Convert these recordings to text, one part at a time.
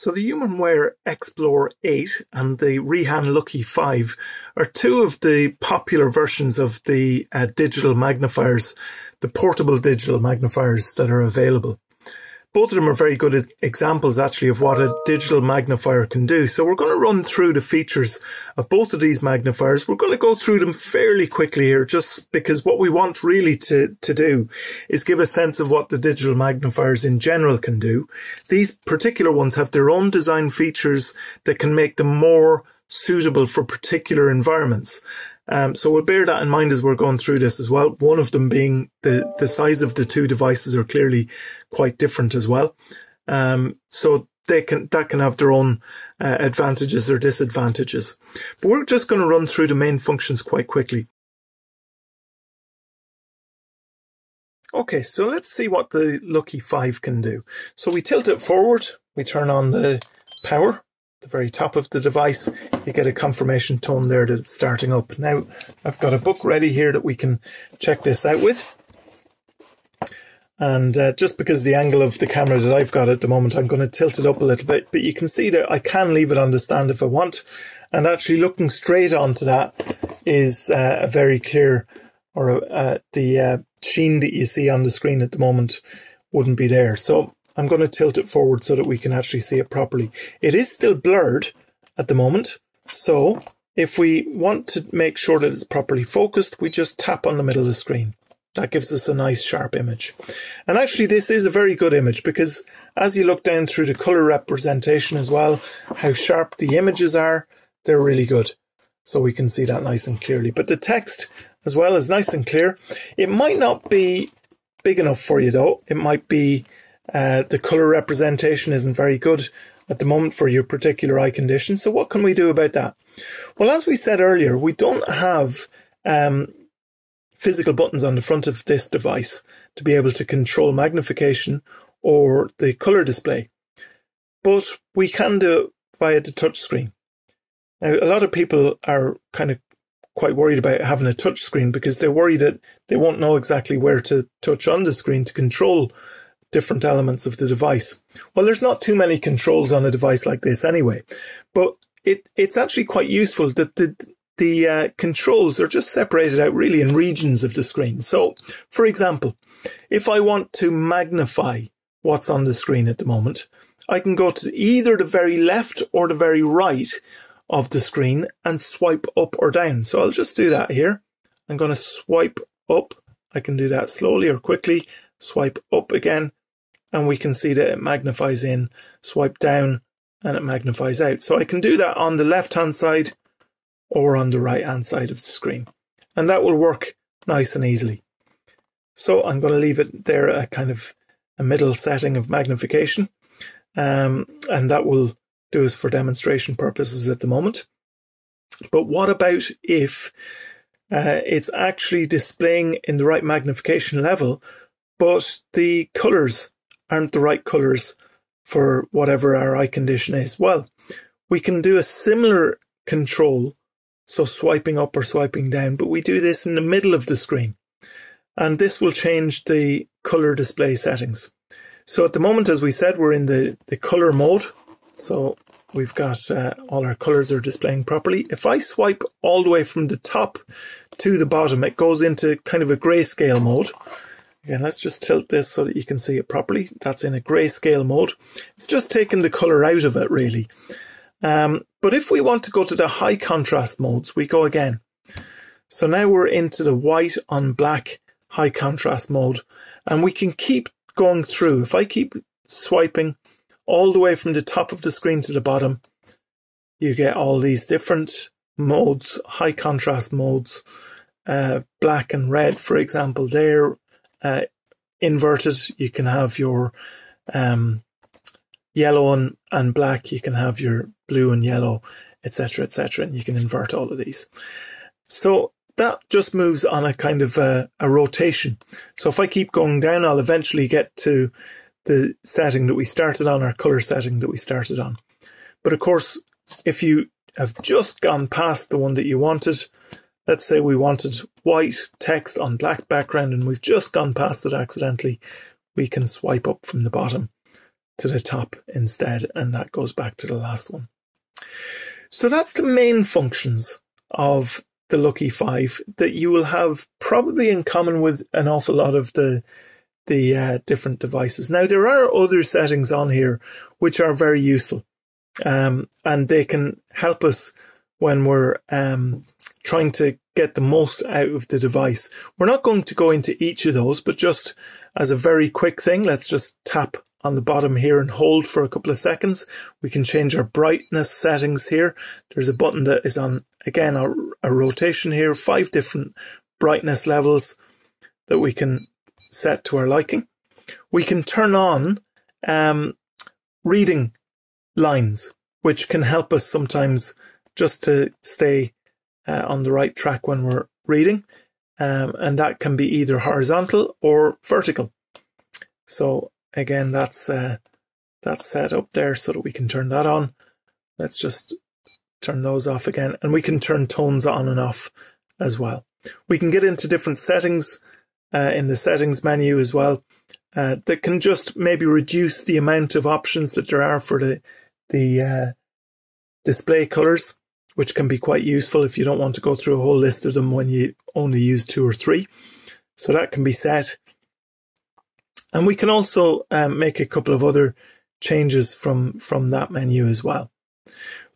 So the HumanWare Explore 8 and the Rehan Lucky 5 are two of the popular versions of the uh, digital magnifiers, the portable digital magnifiers that are available both of them are very good examples actually of what a digital magnifier can do. So we're going to run through the features of both of these magnifiers. We're going to go through them fairly quickly here just because what we want really to, to do is give a sense of what the digital magnifiers in general can do. These particular ones have their own design features that can make them more suitable for particular environments. Um, so we'll bear that in mind as we're going through this as well. One of them being the, the size of the two devices are clearly quite different as well. Um, so they can, that can have their own uh, advantages or disadvantages. But we're just going to run through the main functions quite quickly. Okay, so let's see what the Lucky 5 can do. So we tilt it forward, we turn on the power, the very top of the device, you get a confirmation tone there that it's starting up. Now, I've got a book ready here that we can check this out with. And uh, just because the angle of the camera that I've got at the moment, I'm going to tilt it up a little bit, but you can see that I can leave it on the stand if I want. And actually looking straight onto that is uh, a very clear, or uh, the uh, sheen that you see on the screen at the moment wouldn't be there. So I'm going to tilt it forward so that we can actually see it properly. It is still blurred at the moment. So if we want to make sure that it's properly focused, we just tap on the middle of the screen. That gives us a nice sharp image. And actually this is a very good image because as you look down through the color representation as well, how sharp the images are, they're really good. So we can see that nice and clearly. But the text as well is nice and clear. It might not be big enough for you though. It might be uh, the color representation isn't very good at the moment for your particular eye condition. So what can we do about that? Well, as we said earlier, we don't have um, physical buttons on the front of this device to be able to control magnification or the color display. But we can do it via the touchscreen. Now, a lot of people are kind of quite worried about having a touch screen because they're worried that they won't know exactly where to touch on the screen to control different elements of the device. Well, there's not too many controls on a device like this anyway, but it, it's actually quite useful that the, the uh, controls are just separated out really in regions of the screen. So, for example, if I want to magnify what's on the screen at the moment, I can go to either the very left or the very right of the screen and swipe up or down. So I'll just do that here. I'm going to swipe up. I can do that slowly or quickly. Swipe up again and we can see that it magnifies in, swipe down, and it magnifies out. So I can do that on the left hand side or on the right hand side of the screen. And that will work nice and easily. So I'm going to leave it there a kind of a middle setting of magnification. Um, and that will do us for demonstration purposes at the moment. But what about if uh, it's actually displaying in the right magnification level, but the colors aren't the right colors for whatever our eye condition is. Well, we can do a similar control, so swiping up or swiping down, but we do this in the middle of the screen. And this will change the color display settings. So at the moment, as we said, we're in the, the color mode. So we've got uh, all our colors are displaying properly. If I swipe all the way from the top to the bottom, it goes into kind of a grayscale mode. Again, let's just tilt this so that you can see it properly. That's in a grayscale mode. It's just taking the color out of it, really. Um, but if we want to go to the high contrast modes, we go again. So now we're into the white on black high contrast mode, and we can keep going through. If I keep swiping all the way from the top of the screen to the bottom, you get all these different modes, high contrast modes, uh, black and red, for example, there, uh, inverted. You can have your um, yellow and, and black. You can have your blue and yellow, etc., etc. And you can invert all of these. So that just moves on a kind of a, a rotation. So if I keep going down, I'll eventually get to the setting that we started on, our color setting that we started on. But of course, if you have just gone past the one that you wanted, Let's say we wanted white text on black background and we've just gone past it accidentally. We can swipe up from the bottom to the top instead, and that goes back to the last one. So that's the main functions of the Lucky Five that you will have probably in common with an awful lot of the the uh, different devices. Now there are other settings on here which are very useful, um, and they can help us when we're um, trying to get the most out of the device. We're not going to go into each of those, but just as a very quick thing, let's just tap on the bottom here and hold for a couple of seconds. We can change our brightness settings here. There's a button that is on, again, a, a rotation here, five different brightness levels that we can set to our liking. We can turn on um, reading lines, which can help us sometimes just to stay uh, on the right track when we're reading. Um, and that can be either horizontal or vertical. So again, that's uh, that's set up there so that we can turn that on. Let's just turn those off again, and we can turn tones on and off as well. We can get into different settings uh, in the settings menu as well uh, that can just maybe reduce the amount of options that there are for the the uh, display colors which can be quite useful if you don't want to go through a whole list of them when you only use two or three. So that can be set. And we can also um, make a couple of other changes from, from that menu as well.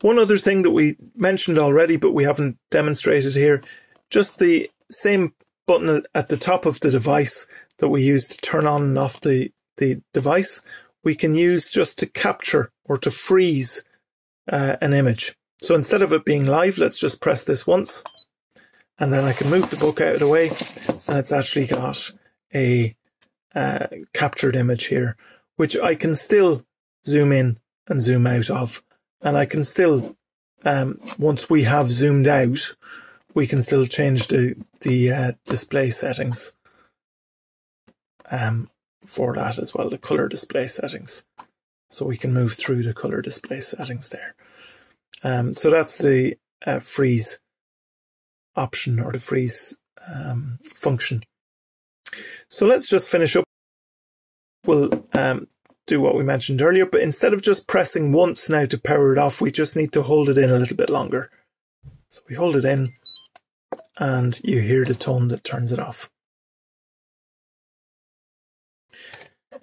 One other thing that we mentioned already, but we haven't demonstrated here, just the same button at the top of the device that we use to turn on and off the, the device, we can use just to capture or to freeze uh, an image. So instead of it being live, let's just press this once and then I can move the book out of the way and it's actually got a uh, captured image here, which I can still zoom in and zoom out of. And I can still, um, once we have zoomed out, we can still change the, the uh, display settings um, for that as well, the color display settings. So we can move through the color display settings there. Um, so that's the uh, freeze option or the freeze um, function. So let's just finish up. We'll um, do what we mentioned earlier, but instead of just pressing once now to power it off, we just need to hold it in a little bit longer. So we hold it in and you hear the tone that turns it off.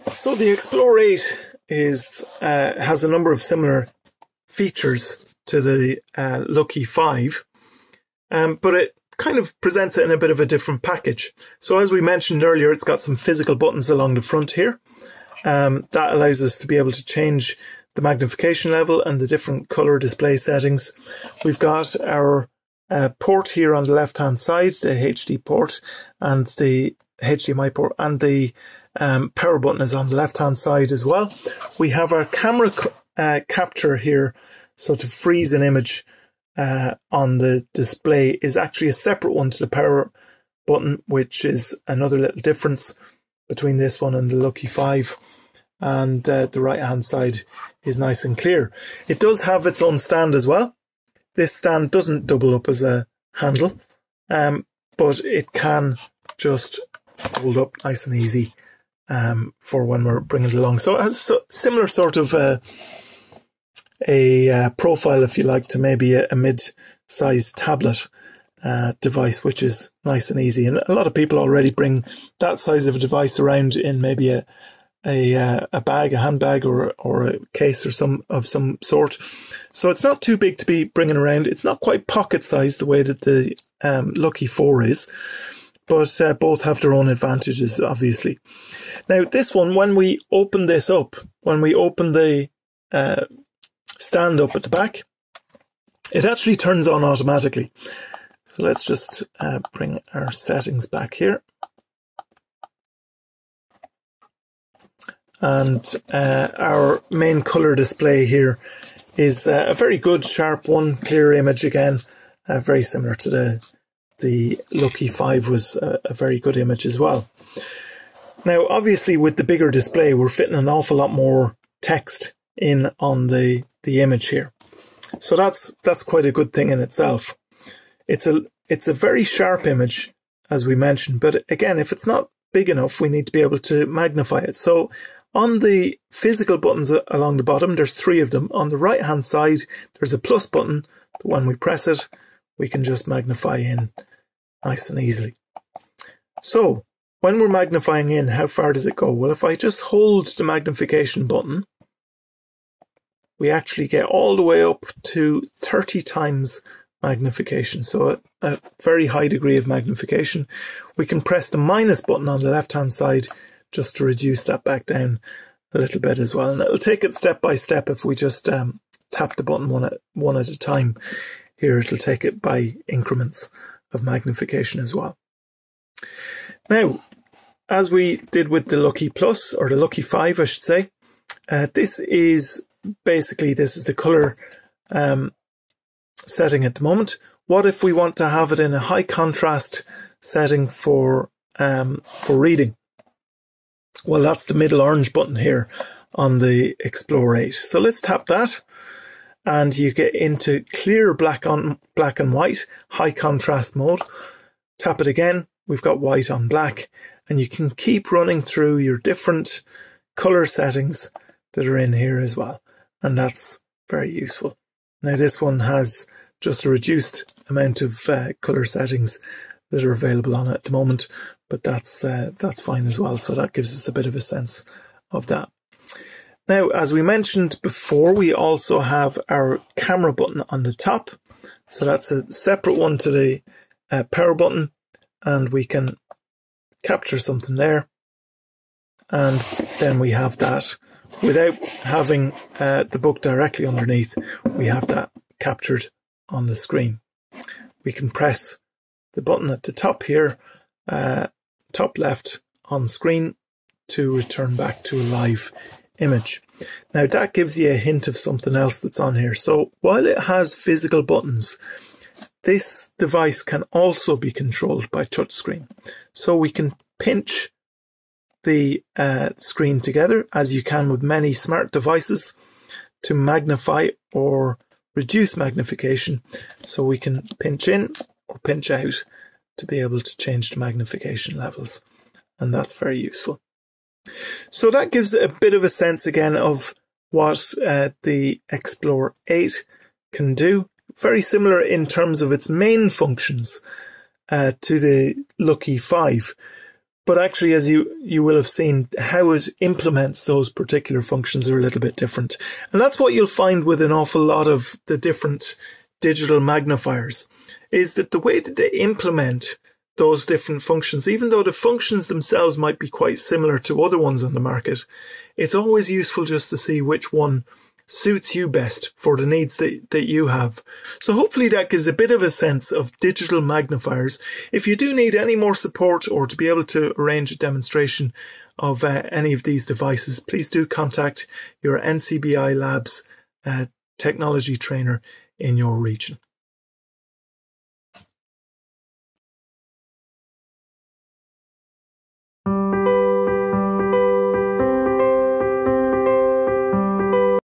So the Explore 8 is uh, has a number of similar features to the uh, Lucky 5, um, but it kind of presents it in a bit of a different package. So as we mentioned earlier, it's got some physical buttons along the front here. Um, that allows us to be able to change the magnification level and the different color display settings. We've got our uh, port here on the left hand side, the HD port and the HDMI port and the um, power button is on the left hand side as well. We have our camera uh, capture here. So to freeze an image uh, on the display is actually a separate one to the power button, which is another little difference between this one and the Lucky 5. And uh, the right hand side is nice and clear. It does have its own stand as well. This stand doesn't double up as a handle, um, but it can just fold up nice and easy um, for when we're bringing it along. So it has a similar sort of uh, a uh, profile, if you like, to maybe a, a mid-sized tablet uh, device, which is nice and easy. And a lot of people already bring that size of a device around in maybe a a, uh, a bag, a handbag, or or a case or some of some sort. So it's not too big to be bringing around. It's not quite pocket sized the way that the um, Lucky Four is but uh, both have their own advantages, obviously. Now, this one, when we open this up, when we open the uh, stand up at the back, it actually turns on automatically. So let's just uh, bring our settings back here. And uh, our main color display here is uh, a very good, sharp one, clear image again, uh, very similar to the the Lucky 5 was a, a very good image as well. Now, obviously, with the bigger display, we're fitting an awful lot more text in on the, the image here. So that's that's quite a good thing in itself. It's a it's a very sharp image, as we mentioned, but again, if it's not big enough, we need to be able to magnify it. So On the physical buttons along the bottom, there's three of them. On the right hand side, there's a plus button. When we press it, we can just magnify in nice and easily. So when we're magnifying in, how far does it go? Well, if I just hold the magnification button, we actually get all the way up to 30 times magnification. So a, a very high degree of magnification. We can press the minus button on the left hand side just to reduce that back down a little bit as well. And it'll take it step by step if we just um, tap the button one at, one at a time. Here it'll take it by increments of magnification as well. Now, as we did with the Lucky Plus, or the Lucky 5, I should say, uh, this is basically, this is the color um, setting at the moment. What if we want to have it in a high contrast setting for um, for reading? Well, that's the middle orange button here on the Explore 8. So let's tap that and you get into clear black on black and white, high contrast mode. Tap it again. We've got white on black and you can keep running through your different color settings that are in here as well. And that's very useful. Now this one has just a reduced amount of uh, color settings that are available on it at the moment, but that's uh, that's fine as well. So that gives us a bit of a sense of that. Now, as we mentioned before, we also have our camera button on the top. So that's a separate one to the uh, power button, and we can capture something there. And then we have that without having uh, the book directly underneath. We have that captured on the screen. We can press the button at the top here uh, top left on screen to return back to a live image. Now that gives you a hint of something else that's on here. So while it has physical buttons, this device can also be controlled by touchscreen. So we can pinch the uh, screen together as you can with many smart devices to magnify or reduce magnification. So we can pinch in or pinch out to be able to change the magnification levels. And that's very useful. So that gives a bit of a sense again of what uh, the Explore 8 can do. Very similar in terms of its main functions uh, to the Lucky 5. But actually, as you, you will have seen, how it implements those particular functions are a little bit different. And that's what you'll find with an awful lot of the different digital magnifiers is that the way that they implement those different functions, even though the functions themselves might be quite similar to other ones on the market, it's always useful just to see which one suits you best for the needs that, that you have. So hopefully that gives a bit of a sense of digital magnifiers. If you do need any more support or to be able to arrange a demonstration of uh, any of these devices, please do contact your NCBI Labs uh, technology trainer in your region.